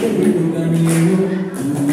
I'm